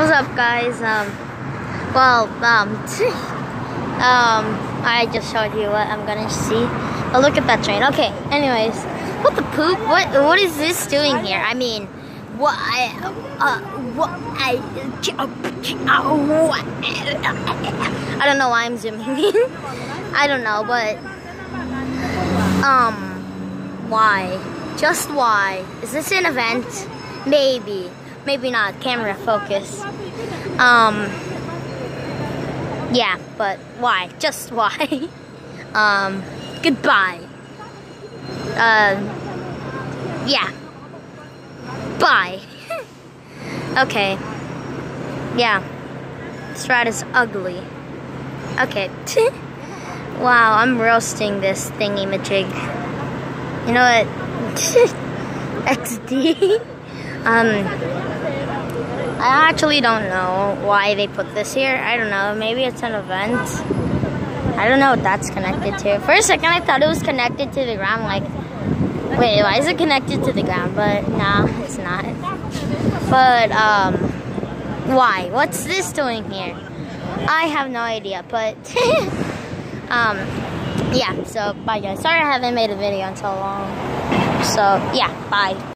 What's up, guys? Um, well, um, um, I just showed you what I'm gonna see. Oh, look at that train. Okay. Anyways, what the poop? What What is this doing here? I mean, what? I, uh, what? I, I don't know why I'm zooming in. I don't know, but um, why? Just why? Is this an event? Maybe. Maybe not. Camera focus. Um, yeah, but why? Just why? um, goodbye. Uh, yeah. Bye. okay. Yeah. This rat is ugly. Okay. wow, I'm roasting this thingy majig. You know what? XD. Um, I actually don't know why they put this here. I don't know. Maybe it's an event. I don't know what that's connected to. For a second, I thought it was connected to the ground. Like, wait, why is it connected to the ground? But nah, it's not. But um, why? What's this doing here? I have no idea. But um, yeah. So bye, guys. Sorry I haven't made a video in so long. So yeah, bye.